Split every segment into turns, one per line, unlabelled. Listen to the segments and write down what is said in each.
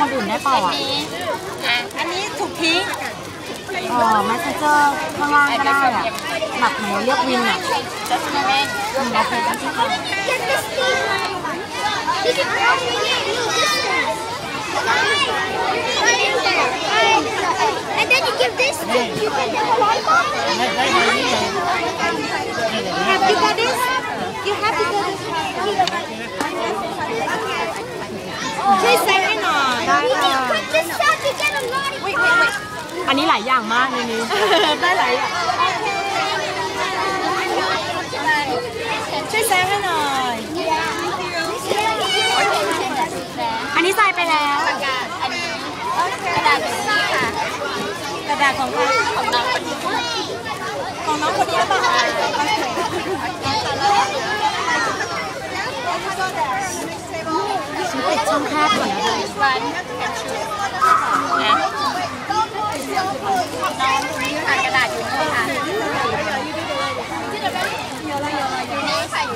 คนอื่นได้เปล่าอะ
อะอันนี้ถูกทิ้ง
เออ messenger ข้างล่างก็ได้อะแบบเหมือนเรียกวินอะ
just a moment
อืมโอเคจังที่ค่ะ
Get this thing. You can throw me in. Look, this one. And then you give this to you can get a lollipop. Have you got this? You have to go this way.
ช่วยแซงให้หน่อย
ได้
You
ค่ะ
just put this up, you get a lollipop.
อั นนี้หลายอย่างมากในนี้
ได้หลายอย่างช่วยแซงให้หน่อย
อันนี้ใส่ไปแล้ว
กระดาษอันนี้กระดาษเป็นนี่ค่ะกระดาษของใครของน้องคนนี้ของน้องคนนี้หรือเปล่า
ฉันติดช่องแคบก่อนนะ
วันแอนชูนะน้องคนนี้ค่ะกระดาษอยู่นี่ค่ะอยู่นี่ค่ะอยู่นี่
เด็กเซโบนจะมาจากบ้านมีอันนึงชนะออกไอ้โซ่เนี่ย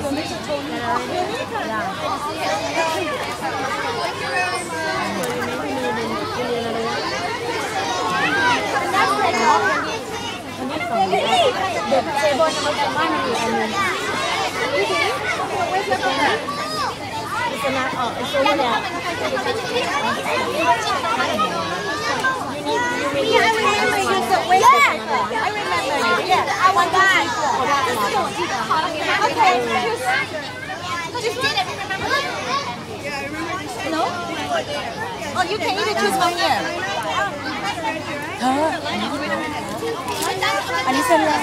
Yeah, I remember you said wait. Yeah, I remember you. Yeah, I want that. Okay. Just did it. Remember? No? Oh, you can either choose from here.
เธออันนี้เสร็จแล้ว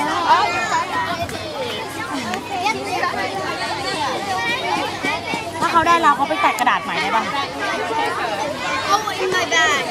ถ้าเขาได้เราเขาไปแตะกระดาษใหม่ได้ป่ะ
Oh, in my bag.